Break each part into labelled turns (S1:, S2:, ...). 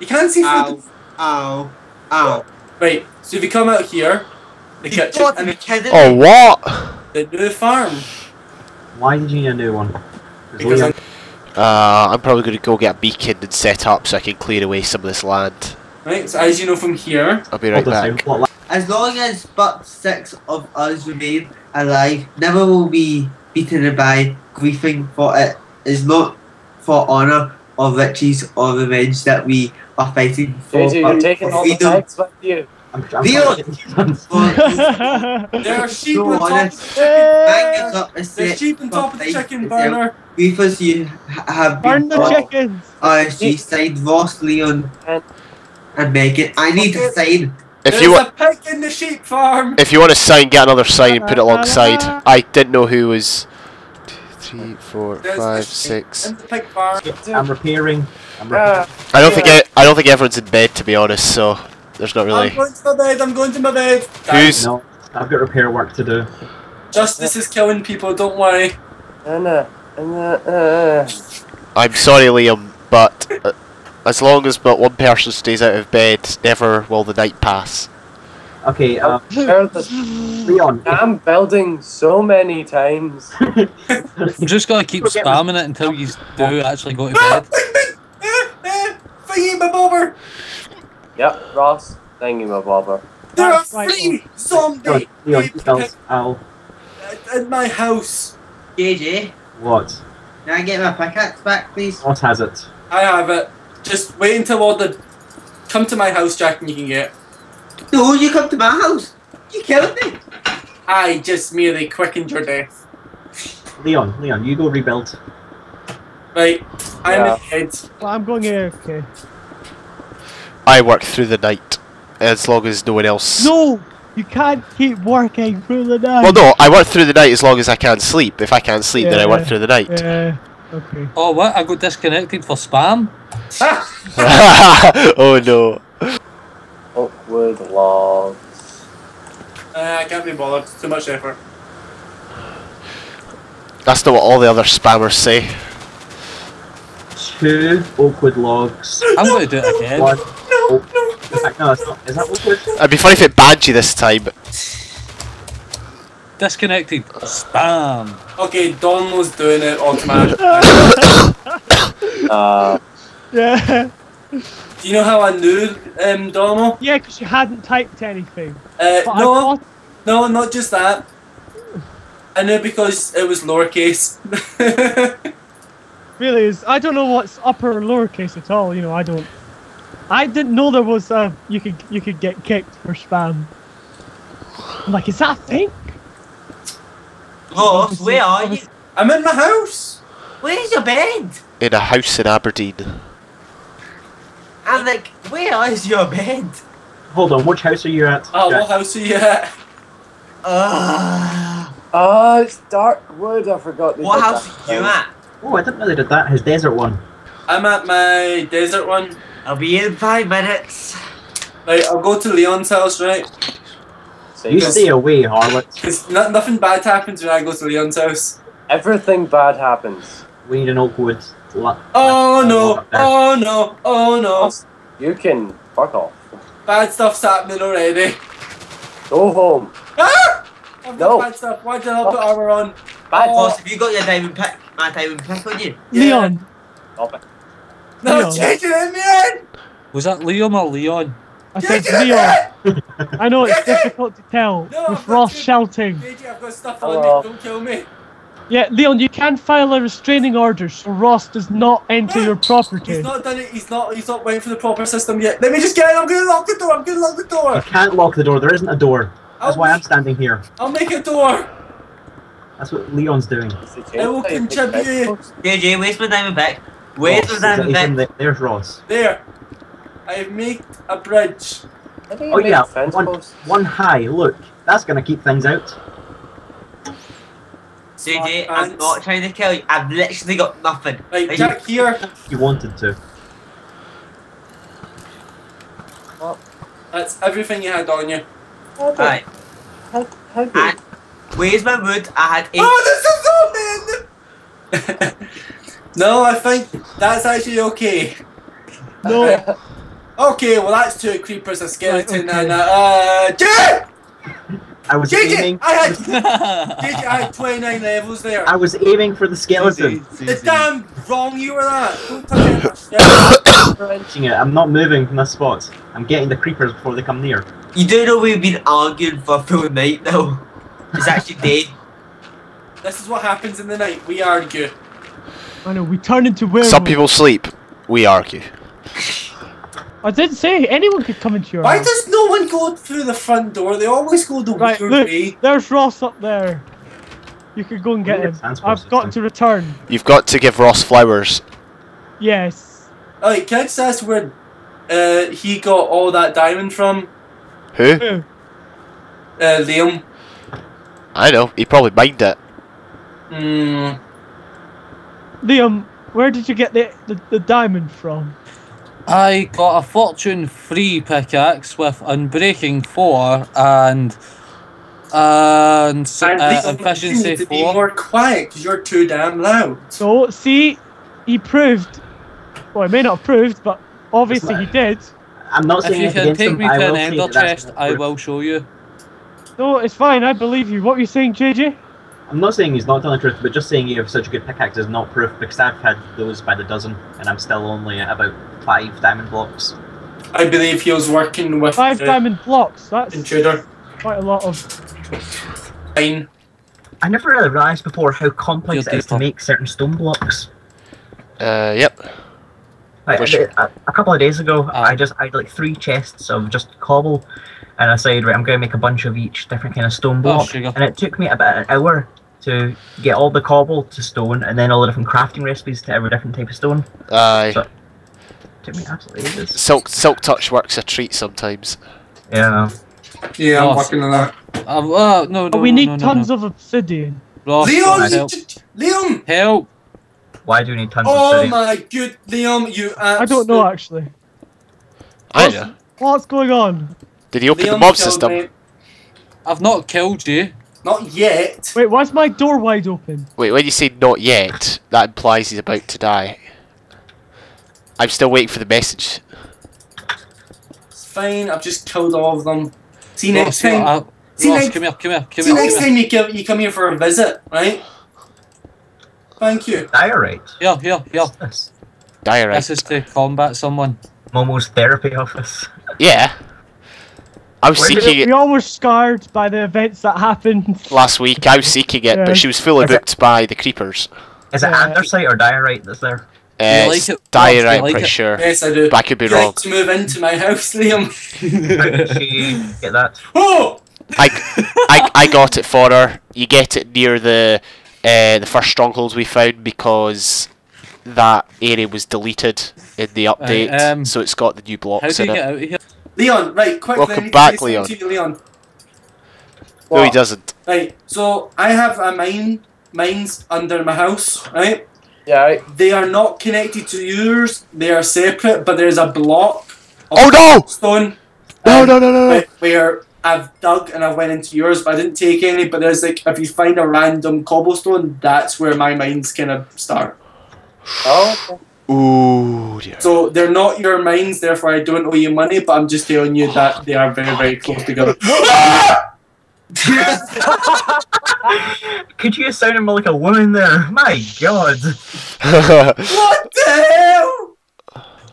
S1: You can't see through
S2: Ow.
S1: the...
S2: Ow. Ow.
S1: Right, so if you come out here, the
S2: You
S1: kitchen, and the,
S3: Oh,
S2: me.
S3: what?
S1: the new farm.
S4: Why did you need a new one? 'Cause
S1: Because I'm,
S3: Uh, I'm probably going to go get a beacon and set up so I can clear away some of this land.
S1: right, so as you know from here,
S3: I'll be right
S4: Hold on a
S3: back.
S4: second, what
S2: As long as but six of us remain alive, never will be beaten by griefing for it is not for honour or riches or revenge that we are fighting for.
S5: JJ,
S2: but
S5: you're um,
S2: taking
S5: all the
S2: freedom.
S5: tags with you.
S4: I'm, I'm
S2: Leon!
S4: trying to get these ones.
S2: For
S1: there are sheep
S2: So
S1: on top of the chicken.
S2: banging up a
S1: There's sheep on top of the chicken
S2: itself.
S1: burner.
S2: Griefers you ha- have been
S6: Burn the
S2: brought.
S6: chickens.
S2: RSG signed Ross, Leon,
S5: And-
S2: and Megan. I need to sign.
S3: If
S1: There's
S3: you
S1: a
S3: want,
S1: pig in the sheep farm.
S3: if you want to sign, get another sign and put it alongside. I didn't know who was. Two, three, four,
S1: There's a
S3: five,
S1: sheep
S3: six.
S1: In the pig farm.
S4: I'm repairing. I'm repairing.
S5: Ah,
S3: I don't think I, I don't think everyone's in bed to be honest. So there's not really.
S1: I'm going to my bed. I'm going to my bed.
S3: Who's-
S4: no, I've got repair work to do.
S1: Justice is killing people. Don't worry.
S5: and uh, and uh, uh,
S3: I'm sorry, Liam, but uh, as long as but one person stays out of bed, never will the night pass.
S4: Okay, uh,
S5: Share the
S4: Leon.
S5: damn building so many times.
S7: I'm just gonna keep spamming it until you do actually go to bed.
S1: Thingy, my bobber.
S5: Yep, Ross. Thank you, my bobber.
S1: There are
S6: That's right.
S1: three
S4: Leon,
S1: zombie
S4: Leon,
S1: people
S4: spells. Ow.
S1: in my house.
S2: JJ,
S4: What?
S2: can I get my pickaxe back, please?
S4: What has it?
S1: I have it. Just wait until all the. Come to my house, Jack, and you can get. it.
S2: No, you come to my house. You killed me.
S1: I just merely quickened your death.
S4: Leon, Leon, you go rebuild.
S1: Right, I'm
S5: Yeah.
S1: ahead.
S6: Well, I'm going here. Okay.
S3: I work through the night, as long as no one else.
S6: No, you can't keep working through the night.
S3: Well, no, I work through the night as long as I can't sleep. If I can't sleep, then I work through the night.
S6: Yeah. Okay.
S7: Oh what? I got disconnected for spam?
S3: oh no.
S5: Oakwood logs.
S1: Uh, I can't be bothered. It's too much effort.
S3: That's not what all the other spammers say.
S4: Two oakwood logs.
S7: I'm gonna do it again.
S4: One.
S1: No, no.
S4: In fact, no, it's not. Is that oakwood?
S3: It'd be funny if it banned you this time.
S7: Disconnected. Spam.
S1: Okay, Don was doing it automatically.
S5: Uh,
S6: Yeah.
S1: Do you know how I knew um, Dono?
S6: Yeah, because you hadn't typed anything.
S1: Uh, no,
S6: thought
S1: no, not just that. I knew because it was lowercase.
S6: really is. I don't know what's upper or lowercase at all. You know, I don't. I didn't know there was a you could you could get kicked for spam. I'm like, is that a thing?
S2: Ross, where are you?
S1: I'm in my house.
S2: Where's your bed?
S3: In a house in Aberdeen.
S2: I'm like, where is your bed?
S4: Hold on, which house are you at?
S1: Oh,
S4: Jack?
S1: what house are you at?
S2: Uh,
S5: oh, it's dark wood. I forgot. they
S2: what house are you at?
S4: Oh, I didn't know they did that. His desert one.
S1: I'm at my desert one.
S2: I'll be in five minutes.
S1: Right, I'll go to Leon's house, right?
S5: So
S4: You stay away, harlot.
S1: Because no, nothing bad happens when I go to Leon's house.
S5: Everything bad happens.
S4: We need an oakwood. La-
S1: Oh no! Oh no! Oh no!
S5: You can fuck off.
S1: Bad stuff's happening already.
S5: Go home.
S1: Ah! I've got
S5: No.
S1: bad stuff. Why did I put armor on?
S5: Bad
S1: Oh.
S2: Ross, have you got your diamond pick? My diamond pick on you?
S1: Yeah.
S6: Leon,
S5: Stop it.
S1: No,
S6: Leon.
S1: change it in the!
S7: Was that Leon or Leon?
S6: I said
S1: it in the
S6: Leon. I know it's difficult to tell
S1: No,
S6: with Ross shouting.
S1: JJ, I've got stuff
S5: Hello.
S1: on me. Don't kill me.
S6: Yeah, Leon, you can file a restraining order so Ross does not enter your property.
S1: He's not done it. He's not. He's not waiting for the proper system yet. Let me just get in. I'm gonna lock the door. I'm gonna lock the door.
S4: You can't lock the door. There isn't a door. That's
S1: I'll
S4: why I'm standing here.
S1: I'll make a door.
S4: That's what Leon's doing.
S5: Is it
S1: It will
S5: changed?
S1: contribute.
S2: JJ, where's my diamond pick? Where's
S4: Ross,
S2: my diamond
S4: he's in
S2: pick?
S4: the- There's Ross.
S1: There. I have made a bridge.
S4: Oh yeah, one, one high. Look, that's gonna keep things out.
S2: JJ,
S1: Uh,
S2: I'm
S1: and-
S2: not trying to kill you. I've literally got nothing.
S1: Right,
S2: Are you-
S1: here.
S4: You wanted to.
S1: That's everything you had on you.
S2: Right.
S5: How, how good?
S2: And where's my wood? I had eight.
S1: Oh, this is so mean. no, I think that's actually okay.
S6: No,
S1: Okay, well that's two creepers, a skeleton,
S6: Right, okay.
S1: and a uh, Jay!
S8: I was
S1: JJ,
S8: aiming.
S1: I had JJ, I had 29 levels there.
S8: I was aiming for the skeleton.
S1: The damn wrong you were that. Don't touch it.
S8: I'm not moving from this spot. I'm getting the creepers before they come near.
S2: You do know we've been arguing for a full night now. It's actually dead.
S1: This is what happens in the night. We argue.
S6: I know, we turn into werewolves.
S3: Some people sleep. We argue.
S6: I didn't say anyone could come into your
S1: Why
S6: house.
S1: does no one go through the front door? They always go the
S6: Right,
S1: weird
S6: look,
S1: way.
S6: there's Ross up there. You could go and get him. I've got to return.
S3: You've got to give Ross flowers.
S6: Yes.
S1: Alright, can I just ask where uh, he got all that diamond from?
S3: Who?
S6: Who?
S1: Uh, Liam.
S3: I know. He probably mined it.
S1: Hmm.
S6: Liam, where did you get the, the, the diamond from?
S7: I got a fortune 3 pickaxe with Unbreaking 4 and and
S1: And
S7: uh,
S1: Liam, you
S7: efficiency
S1: need to be
S7: 4.
S1: more quiet because you're too damn loud.
S6: So, see, he proved. Well, he may not have proved, but obviously he did.
S8: I'm not saying
S7: If
S8: you
S7: can take
S8: them,
S7: me to an
S8: say
S7: ender chest, I will show you.
S6: No, it's fine. I believe you. What were you saying, JJ?
S8: I'm not saying he's not telling the truth, but just saying you have such a good pickaxe is not proof because I've had those by the dozen, and I'm still only at about five diamond blocks.
S1: I believe he was working with
S6: Five diamond blocks. That's
S1: intruder.
S6: quite a lot of.
S1: Fine.
S8: I never really realised before how complex it is to make certain stone blocks.
S3: Uh, yep.
S8: Like,
S3: Which-
S8: a, a couple of days ago. I just I had like three chests of just cobble, and I said, right, I'm going to make a bunch of each different kind of stone block,
S7: sugar.
S8: and it took me about an hour to get all the cobble to stone, and then all the different crafting recipes to every different type of stone.
S3: Aye.
S8: So- took me absolutely ages.
S3: Silk Silk Touch works a treat sometimes.
S8: Yeah.
S1: Yeah, I'm
S7: Ross.
S1: working on that.
S7: Uh, uh, no, no,
S6: But we need
S7: no, no,
S6: tons
S7: no.
S6: of obsidian.
S7: Ross,
S1: Liam,
S7: help.
S1: you Liam!
S7: help!
S8: Why do we need tons
S1: Oh
S8: of city?
S1: Oh my good Liam, you
S6: I don't know actually.
S3: I know.
S6: What's going on?
S3: Did he open the mob system?
S1: me.
S7: I've not killed you.
S1: Not yet.
S6: Wait, why's my door wide open?
S3: Wait, when you say not yet, that implies he's about to die. I'm still waiting for the message.
S1: It's fine, I've just killed all of them. See you next time.
S7: uh,
S1: See,
S7: Ross,
S1: next-
S7: come here, come here, come
S1: See
S7: here,
S1: next
S7: here.
S1: time you come, you come here for a visit, right? Thank you.
S8: Diorite.
S7: Yeah, yeah, here.
S8: What's?
S3: Diorite.
S7: This is to combat someone.
S8: Momo's therapy office.
S3: Yeah. I was seeking it.
S6: We all were scarred by the events that happened.
S3: last week. I was seeking it,
S6: Yeah.
S3: but she was fully
S8: Is it-
S3: booked by the creepers.
S8: Is it
S6: Yeah.
S8: andesite or diorite that's there?
S3: Uh,
S7: like
S3: it's
S7: it,
S3: diorite,
S7: Do
S3: I'm
S7: like
S3: pretty
S7: it?
S3: sure.
S1: Yes, I do.
S3: But I could be
S1: Would you
S3: wrong.
S1: like to move into my house, Liam?
S8: How did she get that?
S1: Oh!
S3: I, I, I got it for her. You get it near the uh, the first strongholds we found because that area was deleted in the update,
S7: um,
S3: so it's got the new
S7: How
S3: blocks
S7: do
S3: in
S7: you
S3: it.
S7: Get out of here?
S1: Leon, right, quickly.
S3: Welcome
S1: I need to
S3: back,
S1: say something to you, Leon.
S3: No, he doesn't.
S1: Right, so I have a mine, mines under my house, right?
S5: Yeah, right.
S1: They are not connected to yours. They are separate, but there's a block of
S3: Oh no!
S1: stone.
S3: No,
S1: um,
S3: no, no, no, no!
S1: where- Where I've dug and I went into yours, but I didn't take any. But there's like, if you find a random cobblestone, that's where my mines kind of start.
S5: Oh, okay.
S3: Ooh, dear.
S1: So they're not your mines, therefore I don't owe you money. But I'm just telling you that they are very, very close together.
S8: Could you sound more like a woman there? My god.
S1: what the hell?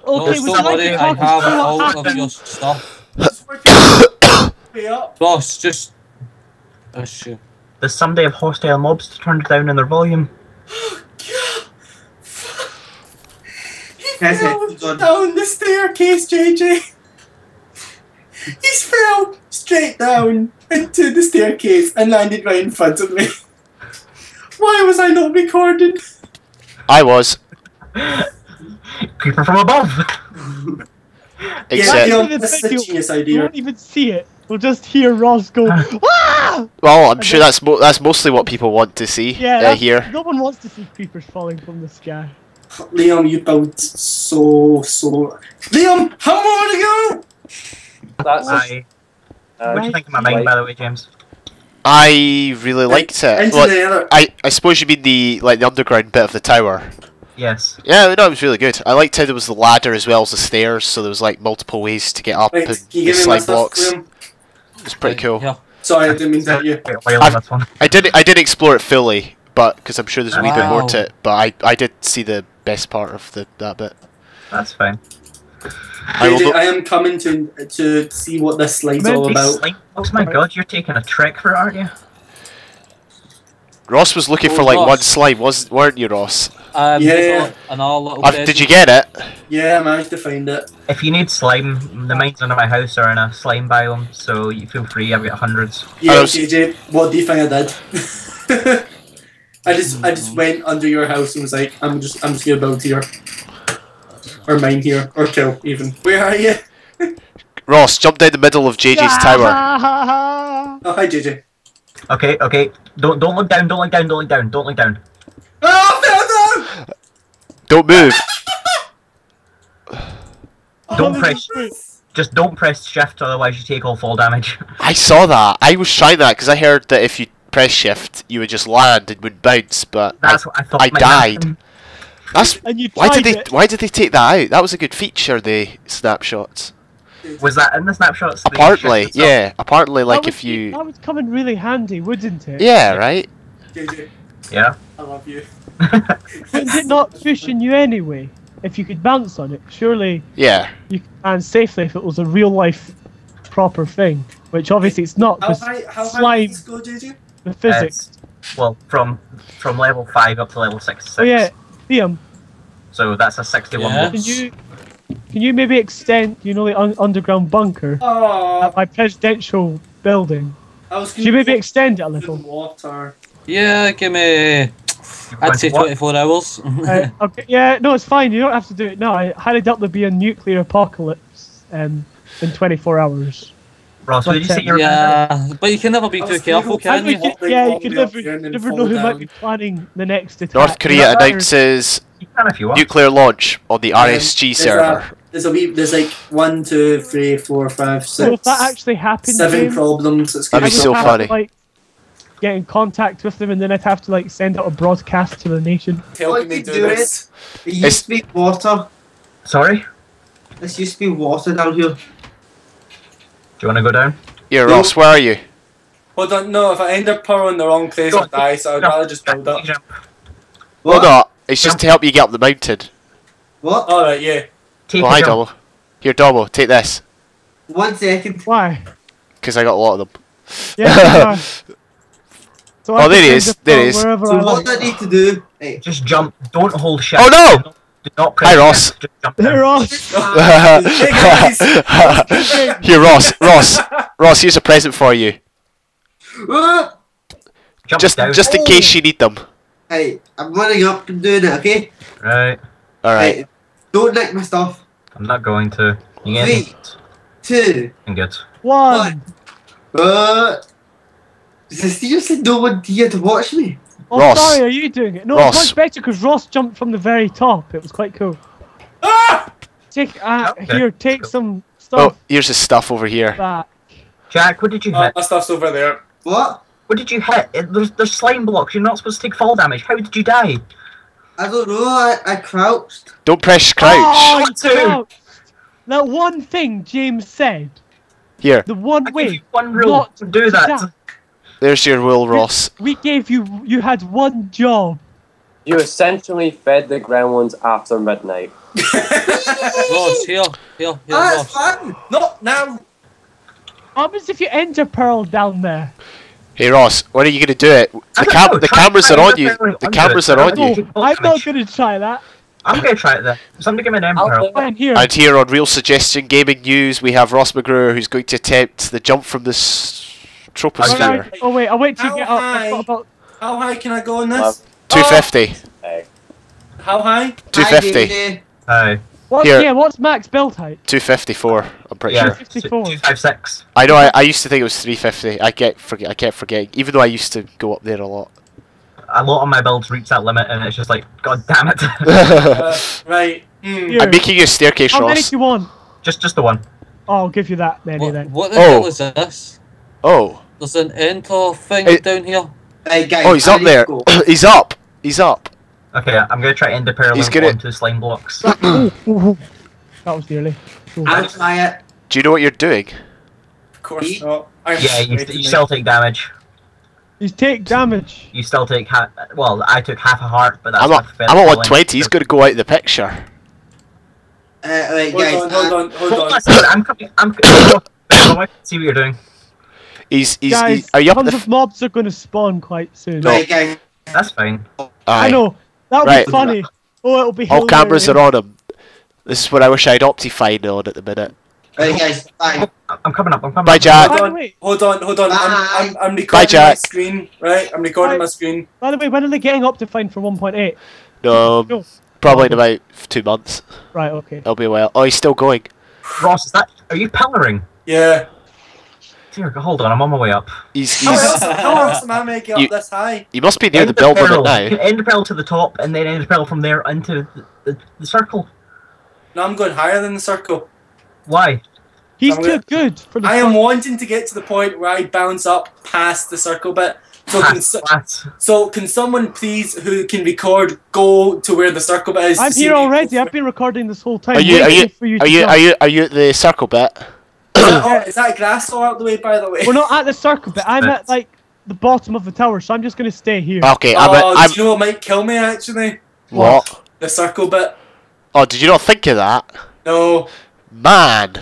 S7: No,
S6: Okay, would you
S7: don't
S6: like
S7: worry,
S6: to
S7: I
S6: talk
S7: have all
S6: what
S7: of your stuff.
S1: It's working. Pay up.
S7: Ross, just... Oh, shit.
S8: Does somebody have hostile mobs turned down in their volume?
S1: He
S2: Yes,
S1: fell
S2: it's on.
S1: down the staircase, JJ. He fell straight down into the staircase and landed right in front of me. Why was I not recorded?
S3: I was,
S8: Creeper from above!
S1: Yeah,
S3: except.
S1: Leon,
S6: The
S1: this is a
S6: video-
S1: genius
S6: You
S1: idea.
S6: won't even see it. We'll just hear Ross go, ah!
S3: Well, I'm sure that's mo- that's mostly what people want to see
S6: Yeah,
S3: uh, here.
S6: no one wants to see creepers falling from the sky.
S1: Liam, you built so so. Liam, how more to go?
S5: That's
S8: I,
S5: uh,
S8: what do you think of my mind, by the way, James?
S3: I really liked it.
S1: Into
S3: Well,
S1: the other.
S3: I, I suppose you mean the like the underground bit of the tower.
S8: Yes.
S3: Yeah, no, it was really good. I liked how there was the ladder as well as the stairs, so there was like multiple ways to get up
S1: Right,
S3: and the
S1: you give me my
S3: slide blocks.
S1: Liam?
S3: It was pretty cool.
S7: Here.
S1: Sorry, I didn't mean to hit you.
S8: Wait, while on
S3: I've-
S8: this one.
S3: I did I did explore it fully, but because I'm sure there's a wee bit more to it. But I I did see the best part of the that bit.
S8: That's fine.
S3: I will
S1: I am coming to to see what this slide's
S6: Man,
S1: all about.
S8: slime- Oh my god, you're taking a trick for it, aren't you?
S3: Ross was looking
S7: Oh,
S3: for like
S7: Ross.
S3: one slime, was weren't you, Ross?
S7: Um,
S1: Yeah.
S7: there's a- another
S3: Uh, did you get it?
S1: Yeah, I managed to find it.
S8: If you need slime, the mines under my house are in a slime biome, so you feel free. I've got hundreds.
S1: Yeah,
S3: was-
S1: JJ, what do you think I did? I just I just mm-hmm. went under your house and was like, I'm just I'm just gonna build here. Or mine here. Or kill even. Where are you?
S3: Ross, jump down the middle of JJ's tower.
S1: Oh hi JJ.
S8: Okay, okay. Don't don't look down. Don't look down. Don't look down. Don't look down.
S1: Oh fell down!
S3: Don't move.
S8: Oh, don't press. Just don't press shift, otherwise you take all fall damage.
S3: I saw that. I was trying that because I heard that if you press shift, you would just land and would bounce. But I,
S8: what I thought.
S3: I died.
S8: happen.
S3: that's
S6: And you
S3: why did they
S6: it.
S3: why did they take that out? That was a good feature. The snapshots.
S8: Was that in the snapshots? the
S3: Apparently,
S8: shift
S3: yeah. Apparently, like
S6: that
S3: if you
S6: That would come in really handy, wouldn't it?
S3: yeah right.
S1: JJ,
S8: Yeah.
S1: I love you.
S6: Wouldn't it not cushion you anyway? If you could bounce on it, surely
S3: Yeah.
S6: you could land safely if it was a real life proper thing. Which obviously it's not,
S1: How
S6: because
S1: high how high
S6: slime,
S1: does go, JJ?
S6: The physics.
S8: It's- well, from from level five up to level six.
S6: Oh yeah, Liam,
S8: So that's a sixty-one.
S7: Yeah.
S6: can you can you maybe extend, you know, the un- underground bunker
S1: Oh
S6: at my presidential building?
S1: I was
S6: Can you maybe extend it a little?
S1: water.
S7: Yeah, give me. I'd say
S8: What?
S7: 24 hours.
S6: uh, okay, yeah, no, it's fine. You don't have to do it now. I highly doubt there'll be a nuclear apocalypse um, in 24 hours.
S8: Ross, what did you say? You're
S7: yeah, but you can never be too careful, can
S6: And we
S7: you?
S6: could, yeah, you
S1: can
S6: never,
S1: here and then
S6: never
S1: fall
S6: know who might be planning the next attack.
S3: North Korea announces
S8: You can if you want.
S3: nuclear launch on the
S1: Um,
S3: RSG
S1: there's
S3: server.
S1: a- There's a wee, there's like one, two, three, four, five,
S6: So if that actually happened,
S1: seven
S6: James,
S1: problems. It's
S3: That'd
S1: gonna
S3: be so funny.
S6: To, like, get in contact with them, and then I'd have to like send out a broadcast to the nation.
S1: helping me
S2: What
S1: do
S2: you do
S1: this.
S2: It used
S3: It's-
S2: to be water.
S8: Sorry.
S2: This used to be water down here.
S8: Do you want to go down?
S3: Yeah,
S1: No.
S3: Ross, where are you?
S1: Hold on, no, if I end up pearl in the wrong place, I'll die, so I'd
S8: jump,
S1: rather just build up.
S8: Jump.
S3: Well,
S2: What?
S3: no, it's just to help you get up the mountain.
S2: What?
S1: Alright, yeah.
S8: Take
S3: Oh, hi,
S8: jump.
S3: Double. Here, Double, take this.
S2: One second.
S6: Why?
S3: Because I got a lot of them.
S6: Yeah. so
S3: Oh, there
S6: can
S3: he is, there he is.
S2: So
S6: I
S2: what
S6: like.
S2: do I need to do? Right.
S8: Just jump. Don't hold shift.
S3: Oh, no!
S8: Do
S3: Hi, Ross.
S8: shift,
S6: Hey. Ross.
S1: hey!
S3: Here, Ross, Ross, Ross, here's a present for you. Just,
S8: down.
S3: just in case you need them.
S2: Hey, I'm running up and doing it, okay?
S8: Right.
S3: All right.
S2: Hey, don't nick my stuff.
S8: I'm not going to. You get
S2: Three. Two.
S8: I'm good.
S6: One.
S2: Uh, is there seriously no one here to watch me?
S6: Oh,
S3: Ross.
S6: sorry, are you doing it? No,
S3: Ross.
S6: it's much better because Ross jumped from the very top. It was quite cool.
S1: ah!
S6: Take, uh,
S8: Okay.
S6: here, take
S8: Cool.
S6: some stuff.
S3: Oh, here's his stuff over here.
S6: back.
S8: Jack, what did you
S1: Oh,
S8: hit?
S1: my stuff's over there.
S2: What?
S8: What did you hit? It, there's, there's slime blocks. You're not supposed to take fall damage. How did you die?
S2: I don't know. I, I crouched.
S3: Don't press crouch.
S6: Oh,
S8: What
S6: you
S8: to?
S6: crouched. That one thing James said.
S3: Here,
S6: The one
S8: I
S6: way.
S8: one rule
S6: not
S8: to do
S6: to
S8: that.
S6: Die.
S3: there's your will, Ross.
S6: We gave you. You had one job.
S5: You essentially fed the gremlins after midnight.
S7: Ross, here, here, here,
S2: Ah,
S7: Ross.
S2: it's fun.
S1: Not now!
S6: What happens if you ender pearl down there?
S3: Hey, Ross, when are you gonna do it? The cam,
S8: know,
S3: the cameras are on you. The cameras are on you.
S8: think fall
S6: I'm not going to try that.
S8: I'm gonna try it then. Somebody give me an
S5: I'll
S8: emperor.
S5: do
S6: Fine, here.
S3: And here on Real Suggestion Gaming News, we have Ross McGrew, who's going to attempt the jump from the s- troposphere.
S6: Alright, Oh wait, I'll wait till you
S1: How
S6: get up.
S1: high?
S6: I've got about
S1: How high can I go on this?
S3: 250.
S5: Hey.
S1: How high?
S3: 250.
S2: Hi,
S8: Hi.
S6: what's
S3: Here.
S6: yeah, what's max build height?
S3: 254. I'm pretty
S8: Yeah.
S3: sure.
S6: 54.
S8: Two five six.
S3: I know. I, I used to think it was 350. I get forget. I kept forgetting, even though I used to go up there a lot.
S8: A lot of my builds reach that limit, and it's just like, god damn it.
S1: Uh, right.
S6: Here.
S3: I'm making you a staircase,
S6: How many do you want?
S8: just, just the one.
S6: Oh, I'll give you that then.
S7: What,
S6: then.
S7: what the
S3: Oh.
S7: hell is this?
S3: Oh,
S7: There's an enter thing
S3: Hey.
S7: down here.
S2: Hey, guys.
S3: oh, he's up there. he's up. He's up.
S8: Okay, I'm gonna try ender pearl
S3: He's gonna-
S8: onto slime blocks.
S6: That was nearly. Ooh.
S2: I'll try it.
S3: Do you know what you're doing?
S1: Of course
S2: Ye-
S1: not. I'm
S8: Yeah, you,
S1: afraid to
S8: you still take damage.
S6: He's take damage.
S8: You still take half. Well, I took half a heart, but that's
S3: I'm at,
S8: with
S3: I'm at
S8: falling.
S3: 120. He's going to go out of the picture.
S2: Uh, right,
S1: Hold
S2: guys.
S1: on, hold
S2: uh,
S1: on, hold
S8: Hold
S1: on.
S8: on I'm coming. I'm coming. See what you're doing.
S3: He's he's.
S6: Guys,
S3: he's are you up
S6: tons
S3: the?
S6: of mobs are going to spawn quite soon.
S3: No.
S2: Right, guys.
S8: That's fine.
S6: I know. That'll
S3: Right.
S6: be funny. Oh, it'll be
S3: All cameras are on him. This is what I wish I had Optifine on at the minute.
S2: Right, guys. Bye.
S8: I'm coming up. I'm coming
S3: Bye,
S8: up.
S3: Jack.
S1: Hold on, hold on, hold on. I'm, I'm, I'm recording my
S3: Jack.
S1: screen, right? I'm recording
S6: Bye.
S1: my screen.
S6: by the way, when are they getting Optifine for 1.8?
S3: No,
S6: No.
S3: probably in about two months.
S6: Right, okay.
S3: It'll be a while. Oh, he's still going.
S8: Ross, is that? Are you pillaring?
S1: Yeah.
S8: Dear God, hold on. I'm on my way up.
S3: He's
S1: How
S3: he's.
S1: else, how else am I making it
S3: You-
S1: up this high?
S3: You must be near the
S8: Ender
S3: build
S8: pearl.
S3: limit
S8: You
S3: now.
S8: can ender to the top, and then ender pearl from there into the, the, the circle.
S1: No, I'm going higher than the circle.
S8: Why?
S6: He's too good for the
S1: I am wanting to get to the point where I bounce up past the circle bit. So can, so, so can someone please who can record go to where the circle bit is?
S6: I'm here already. I've been recording this whole time.
S3: Are you are you
S6: for you
S3: are
S6: to
S3: you
S6: jump.
S3: are you are you at the circle bit?
S1: Is that, oh, is that grass all out the way, by the way?
S6: We're not at the circle bit. I'm at like the bottom of the tower, so I'm just gonna stay here.
S3: Okay, I'm.
S1: Oh,
S3: at, I'm
S1: do you know what might kill me actually?
S3: what?
S1: The circle bit.
S3: Oh, did you not think of that,
S1: No.
S3: man?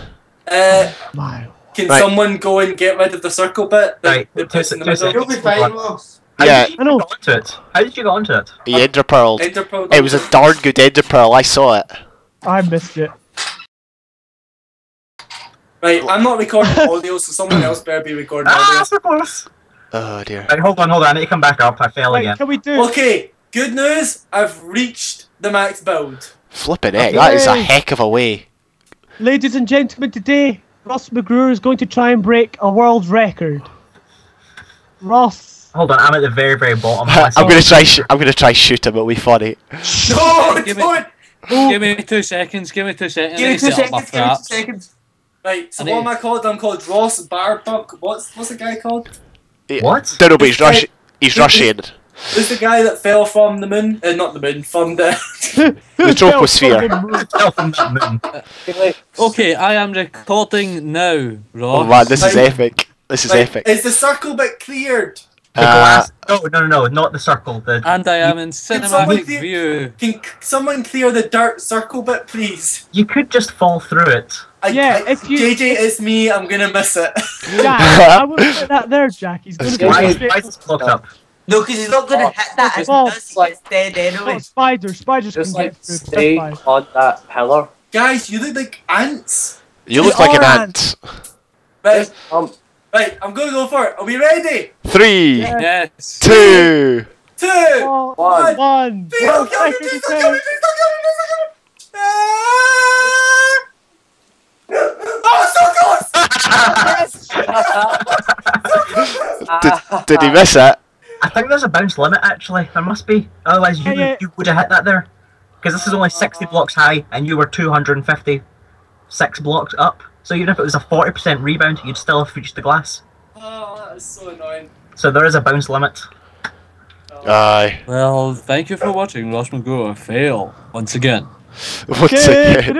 S1: Uh,
S6: My.
S1: can
S3: Right.
S1: someone go and get rid of the circle bit? The,
S8: Right,
S1: the
S8: two
S1: bits in the middle.
S2: You'll be fine, Ross.
S8: How
S3: Yeah.
S8: did you
S6: I know.
S8: get onto it? How did you get onto it?
S3: He ender pearled. It was a darn good ender pearl. I saw it.
S6: I missed it.
S1: Right, I'm not recording audio, so someone else better be recording
S8: Ah,
S1: audio.
S8: of course.
S3: Oh dear.
S8: Right, hold on, hold on. I need to come back up. I fell
S6: Right,
S8: again.
S6: can we do?
S1: Okay, good news. I've reached the max build.
S3: Flipping heck, that is a heck of a way.
S6: Ladies and gentlemen, today Ross McGrew is going to try and break a world record. Ross.
S8: Hold on, I'm at the very, very bottom.
S3: I'm gonna try. Sh- I'm gonna try shoot him. It'll be funny.
S1: No,
S7: Give me-
S1: don't.
S7: Give me two seconds. Give me two seconds.
S2: Give me two
S7: set up my
S2: seconds. Give me two seconds.
S1: Right, so
S7: I
S1: what am I called? I'm called Ross Barbuck. What's what's the guy called?
S8: What?
S3: Don't know, but he's
S1: This guy-
S3: Russian. He's Russian.
S1: Who's the guy that fell from the moon? Uh, not the moon, from the.
S3: The troposphere.
S8: Fell from that moon.
S5: Really?
S7: Okay, I am recording now, Ross.
S3: Oh man, this is
S1: Like-
S3: epic. This is
S1: Right,
S3: epic.
S1: Is the circle bit cleared?
S8: The
S3: Uh,
S8: glass. No, no, no, no, not the circle. The
S7: And I am in
S1: someone
S7: cinematic
S1: clear-
S7: view.
S1: Can c- someone clear the dirt circle bit, please?
S8: you could just fall through it.
S1: I,
S6: Yeah,
S1: I-
S6: if you-
S1: JJ, it's me. I'm gonna miss it.
S6: Jack, I wouldn't put that there, Jack. He's going to
S3: That's
S6: go
S8: Why,
S6: straight
S8: is this up?
S2: No, because he's not going to
S5: Oh,
S2: hit that. If
S6: oh,
S2: he does, he gets dead anyway.
S6: Oh, spider. Spiders
S5: Just
S6: can
S5: like
S6: get through.
S5: stay
S6: That's
S5: on that pillar.
S1: Guys, you look like ants.
S3: you look like an
S6: Alright.
S3: ant.
S1: Right,
S5: Just um,
S1: right. I'm gonna go for it. Are we ready?
S3: Three,
S6: Yeah.
S7: Yes.
S3: two.
S1: Two.
S6: Oh,
S5: One.
S6: one.
S1: Please don't kill me.
S6: Second
S1: Please don't kill me. Please don't kill me. Please don't kill me. Ah! Oh, so close!
S3: Did, did he miss it?
S8: I think there's a bounce limit actually. There must be. Otherwise, you,
S6: Yeah, yeah.
S8: you would have hit that there. Because this is only 60 blocks high, and you were 256 blocks up. So even if it was a 40% rebound, you'd still have reached the glass.
S1: Oh, that is so annoying.
S8: So there is a bounce limit.
S3: Aye.
S7: Well, thank you for watching Ross McGrew fail once again.
S3: Once again.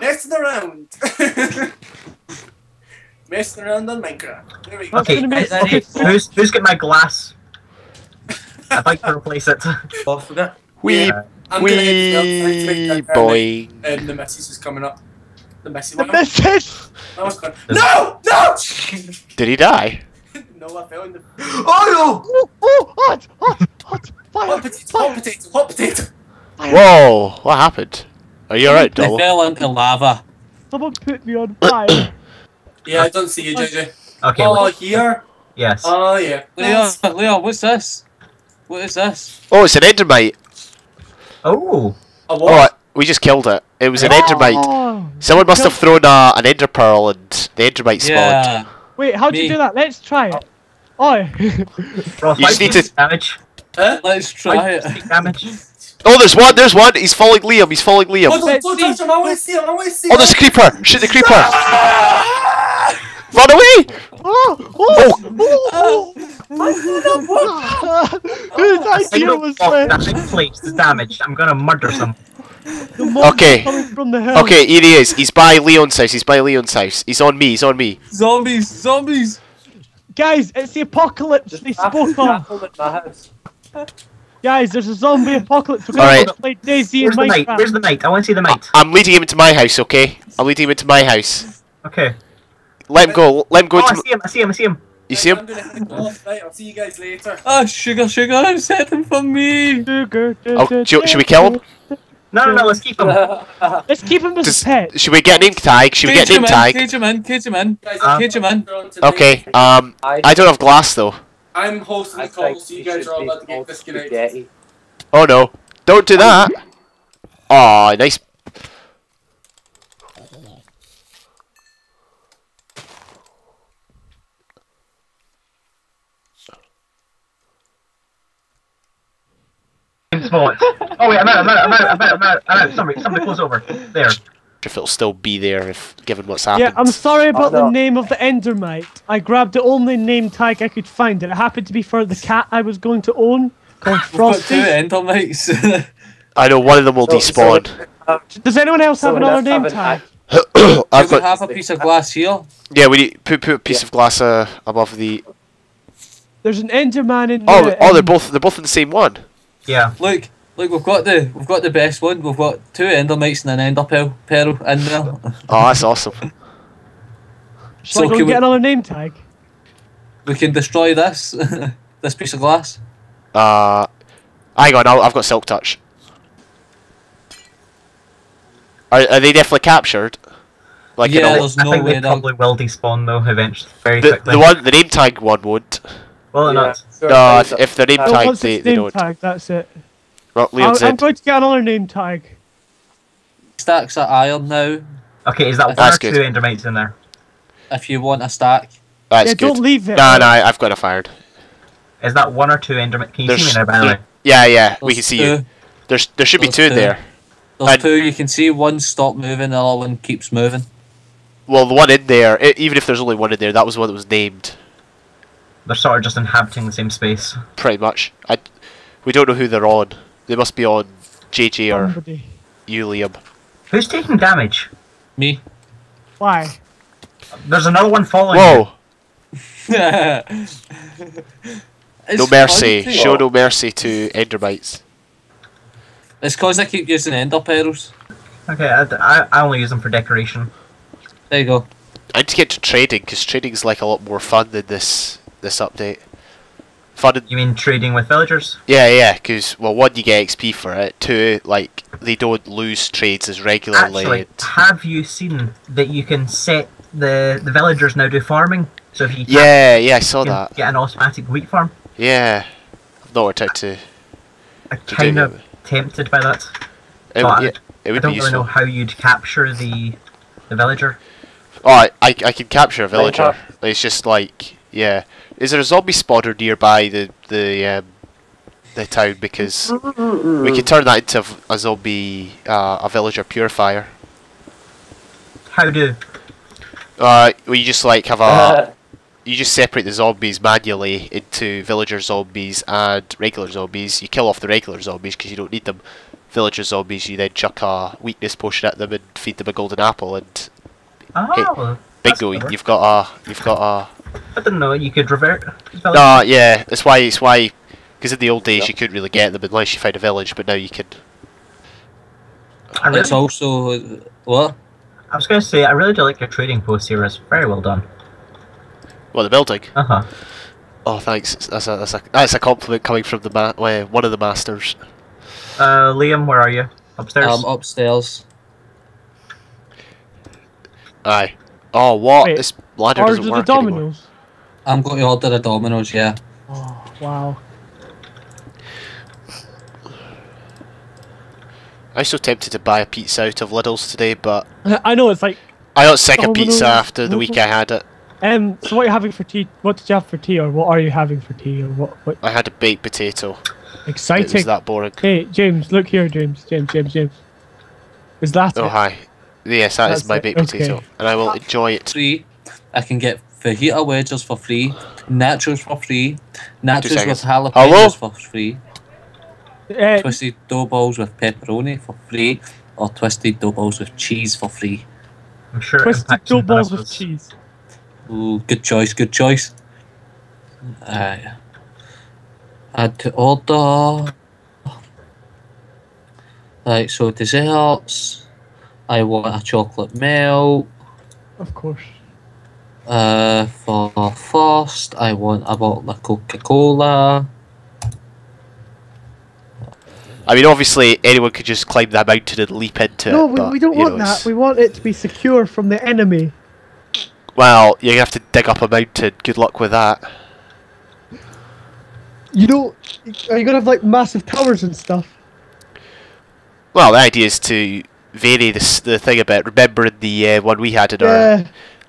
S1: Messing around. Messing around on Minecraft. There we go.
S8: Okay,
S2: is that
S6: okay.
S8: Who's who's got my glass? I'd like to replace it.
S2: Oh, forget.
S3: Wee,
S8: Yeah.
S1: I'm gonna head outside to make
S3: wee boy.
S1: turn, And the missus is coming up. The messy
S6: The
S1: one.
S6: message.
S1: That was gone. No! No!
S3: Did he die?
S1: no, I fell in the.
S2: Oh
S6: Oh, oh, hot, hot, hot. Fire,
S1: Hot potato, hot potato, hot potato.
S3: Whoa! What happened? Are you alright,
S7: They
S3: Double?
S7: fell into lava.
S6: Someone put me on fire.
S1: Yeah, I don't see you, JJ.
S8: Okay.
S1: Oh,
S8: well,
S1: here?
S8: yes.
S1: Oh, yeah.
S7: Leo, Leo, what's this? What is this?
S3: Oh, it's an endermite.
S8: oh.
S1: A
S3: Oh,
S1: what?
S3: we just killed it. It was an oh. endermite.
S6: Oh.
S3: Someone must have thrown a, an ender pearl and the endermite spawned.
S7: Yeah.
S6: Wait, how'd you do that? Let's try it. Oh,
S8: Ross,
S3: You just need to-
S8: damage.
S1: Huh?
S7: Let's try it.
S8: damage.
S3: Oh, there's one, there's one. He's following Liam, he's following Liam.
S1: Hold on,
S6: Let's
S1: don't touch him. I want to see him. I want to see
S3: Oh, there's a creeper! Shoot the creeper! Run away!
S6: Oh! Oh! oh, oh. Whose oh.
S8: A
S6: idea
S8: single
S6: was
S8: block
S6: this?
S8: that I placed is damaged. I'm gonna murder some.
S3: Okay.
S6: from the.
S3: Okay, here he is. He's by Leon's house. He's by Leon's house. He's on me. He's on me.
S7: Zombies, zombies.
S6: Guys, it's the apocalypse they spoke of.
S5: Apple at my house.
S6: Guys, there's a zombie apocalypse. We're
S3: Alright.
S6: gonna play Daisy
S8: Where's
S6: and
S8: the knight? Where's the knight? I want to see the knight.
S3: I'm leading him into my house. Okay, I'm leading him into my house.
S8: Okay.
S3: Let him go. Let him go
S8: Oh, I
S3: into.
S8: see him. I see him. I see him.
S3: You see him?
S1: I'm
S3: him?
S1: gonna head off. Right, I'll see you guys later.
S7: Ah, sugar, sugar, set them for me.
S3: Oh, do- should we kill him?
S8: No, no, no. Let's keep him.
S6: Let's keep him as
S3: Does-
S6: a pet.
S3: Should we get a name tag? Should we
S7: Cage
S3: get a
S7: him
S3: name
S7: in,
S3: tag?
S7: cage him in, cage him in.
S1: Guys,
S8: Uh,
S7: Cage him in.
S3: Okay. Um, I don't have glass though.
S1: I'm hosting the call, so you
S5: you
S1: guys are all about to get
S5: called
S1: disconnected.
S5: spaghetti.
S3: Oh no! Don't do that. Oh, nice.
S8: Spot. Oh wait, I'm out. I'm out. I'm out. I'm out. I'm out. I'm out. Somebody, somebody close over. There.
S3: If it'll still be there, if given what's happened.
S6: Yeah, I'm sorry about
S5: no.
S6: the name of the Endermite. I grabbed the only name tag I could find, and it happened to be for the cat I was going to own, called
S7: We've two
S6: Frosty.
S7: endermites.
S3: I know one of them will
S5: So- so-
S3: despawn.
S6: Does anyone else have another name tag?
S3: I've
S7: Do we
S3: got.
S7: have a piece of glass here?
S3: Yeah, we need put put a piece of glass uh, above the.
S6: There's an Enderman in
S3: Oh,
S6: the,
S3: oh, they're
S6: um,
S3: both they're both in the same one.
S8: Yeah.
S7: Look, look, we've got the we've got the best one. We've got two endermites and an ender pearl, pearl in there.
S3: Oh, that's awesome.
S6: Shall I
S7: so
S6: go
S7: can
S6: and
S7: we-
S6: get another name tag?
S7: We can destroy this this piece of glass.
S3: Uh, hang on, I'll, I've got silk touch. Are, are they definitely captured? Like in
S7: Yeah, there's
S8: I
S7: no
S8: think
S7: way
S8: they
S7: they'll-
S8: probably will despawn though eventually, very
S3: the,
S8: quickly.
S3: the one the name tag one won't.
S5: Yeah,
S8: not?
S3: No, if, if they're name
S6: Oh,
S3: tagged, they, they
S6: name
S3: don't.
S6: tag, that's it.
S3: Well, Leon
S6: I'll, I'm going to get another name tag.
S7: Stacks of iron now.
S8: Okay, is that one
S3: That's
S8: or
S3: good.
S8: two endermites in there?
S7: If you want a stack.
S3: That's
S6: yeah,
S3: good.
S6: don't leave it.
S3: Nah, nah, I've got enough fired.
S8: Is that one or two endermites? Can you see
S3: There's-
S8: me now, by the way?
S3: Yeah, yeah, we
S7: There's
S3: can see
S7: two.
S3: you. There's there should be
S7: There's
S3: two in
S7: two.
S3: there.
S7: There's
S3: I'd-
S7: two. You can see one stop moving, the other one keeps moving.
S3: Well, the one in there, i even if there's only one in there, that was the one that was named.
S8: They're sort of just inhabiting the same space.
S3: Pretty much. I, we don't know who they're on. They must be on JJ or
S6: Somebody.
S3: you, Liam.
S8: Who's taking damage?
S7: Me.
S6: Why?
S8: There's another one following.
S3: Whoa!
S7: It's
S3: No mercy. Show no mercy to Endermites.
S7: It's cause I keep using ender pearls.
S8: Okay, I, I, I only use them for decoration.
S7: There you go.
S3: I need to get to trading because trading's like a lot more fun than this this update. Fun. And,
S8: You mean trading with villagers?
S3: yeah, yeah. Because well, one you get XP for it. Two, like they don't lose trades as regularly.
S8: Actually, have you seen that you can set the the villagers now do farming? So if you tap,
S3: yeah, yeah, I saw
S8: you can
S3: that.
S8: get an automatic wheat farm.
S3: Yeah, I've not worked out to.
S8: I'm
S3: To
S8: kind
S3: do
S8: of tempted by that.
S3: It,
S8: But
S3: yeah, it
S8: I don't
S3: be
S8: really know how you'd capture the the villager.
S3: Oh, I, I, I can capture a villager.
S5: Minecraft.
S3: Uh, it's just like, yeah. Is there a zombie spawner nearby the the um, the town? Because we could turn that into a zombie, uh, a villager purifier.
S8: How do?
S3: Uh, well, you just like have a,
S5: Uh,
S3: you just separate the zombies manually into villager zombies and regular zombies. You kill off the regular zombies because you don't need them. Villager zombies, you then chuck a weakness potion at them and feed them a golden apple, and
S8: Oh, that's
S3: bingo,
S8: clever.
S3: you've got a, you've got a.
S8: I didn't know you could revert. villagers.
S3: No, yeah, that's why it's why because in the old days you couldn't really get them unless you found a village, but now you can.
S8: I, really,
S7: It's also what?
S8: I was going to say I really do like your trading post here. It's very well done.
S3: Well, the building.
S8: Uh huh.
S3: Oh, thanks. That's a that's a that's a compliment coming from the ma- uh, one of the masters.
S8: Uh, Liam, where are you? Upstairs.
S7: Um, upstairs.
S3: Aye. Oh, what?
S6: Wait,
S3: this ladder doesn't
S6: the
S3: work anymore.
S6: Dominoes.
S7: I'm going to order the Domino's. Yeah.
S6: Oh, wow.
S3: I was so tempted to buy a pizza out of Lidl's today, but
S6: I know it's like,
S3: I got sick of pizza after the week I had it.
S6: um. So what are you having for tea? What did you have for tea, or what are you having for tea, or what? What
S3: I had a baked potato. Exciting. It
S6: exciting!
S3: was that boring.
S6: Hey, James, look here, James, James, James, James. Is that
S3: Oh
S6: it?
S3: hi. Yes, that is
S6: That's
S3: my
S6: it,
S3: baked
S6: okay.
S3: potato, and I will enjoy it.
S7: Three. I can get fajita wedges for free, nachos for free, nachos with
S3: seconds.
S7: jalapenos
S3: Hello?
S7: for free,
S6: Uh,
S7: twisted dough balls with pepperoni for free, or twisted dough balls with cheese for free.
S8: I'm sure
S6: twisted dough balls with cheese.
S7: Ooh, good choice, good choice. Aye. Add to order. Right, so desserts. I want a chocolate melt.
S6: Of course.
S7: Uh, for first, I want a bottle of Coca Cola.
S3: I mean, obviously, anyone could just climb that mountain and leap into
S6: No,
S3: it.
S6: we,
S3: but,
S6: we don't want
S3: know,
S6: that.
S3: it's-
S6: We want it to be secure from the enemy.
S3: Well, you're gonna have to dig up a mountain. Good luck with that.
S6: You know, are you gonna have like massive towers and stuff?
S3: Well, the idea is to vary this, the thing about remembering the uh, one we had in
S6: Yeah.
S3: our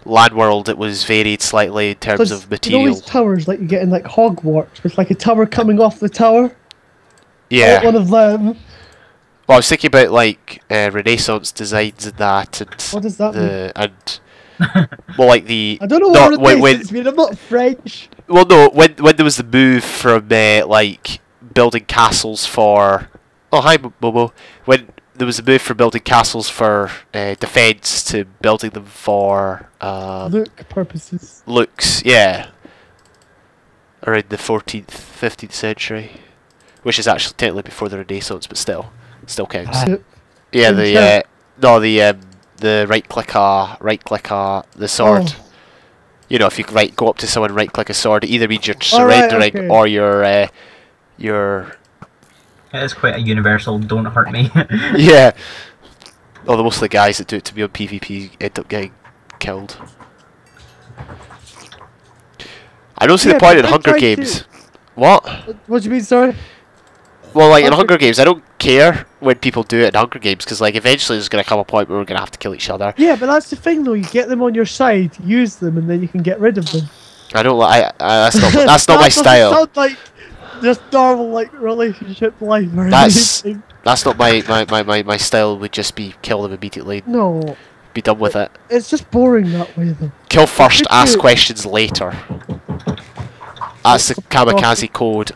S3: land world. It was varied slightly in terms of
S6: You know
S3: material.
S6: towers like you get in like Hogwarts with like a tower coming off the tower?
S3: Yeah.
S6: one of them.
S3: Well, I was thinking about like uh, Renaissance designs and that, and
S6: What does that mean?
S3: and well, like the
S6: I don't know
S3: no,
S6: what
S3: when-
S6: it
S3: when-
S6: means. I'm not French.
S3: well, no, when when there was the move from uh, like building castles for oh hi Momo when there was a move from building castles for uh, defense to building them for um,
S6: Look purposes.
S3: looks, yeah, around the 14th, 15th century, which is actually technically before the Renaissance, but still, still counts.
S7: Ah.
S3: yeah, the uh, no, the um, the right clicker, right clicker, the sword.
S6: Oh.
S3: You know, if you right go up to someone, right click a sword, it either means you're
S6: right,
S3: surrendering
S6: okay.
S3: or you're uh, you're
S8: It is quite a universal. Don't hurt me.
S3: yeah. Although most of the guys that do it to me on PvP end up getting killed. I don't see
S6: Yeah,
S3: the point in Hunger
S6: tried to-
S3: Games. What?
S6: What do you mean, sorry?
S3: Well, like in
S6: Hunger-
S3: Hunger Games, I don't care when people do it in Hunger Games because, like, eventually there's gonna come a point where we're gonna have to kill each other.
S6: Yeah, but that's the thing though. You get them on your side, use them, and then you can get rid of them.
S3: I don't like. I, I, that's not. That's not
S6: That
S3: my style.
S6: Sound like just normal like relationship life or
S3: That's-
S6: anything.
S3: That's not my, my, my, my, my style. Would just be kill them immediately,
S6: No,
S3: be done with it.
S6: it's just boring that way though.
S3: Kill first, ask questions later. That's the kamikaze code.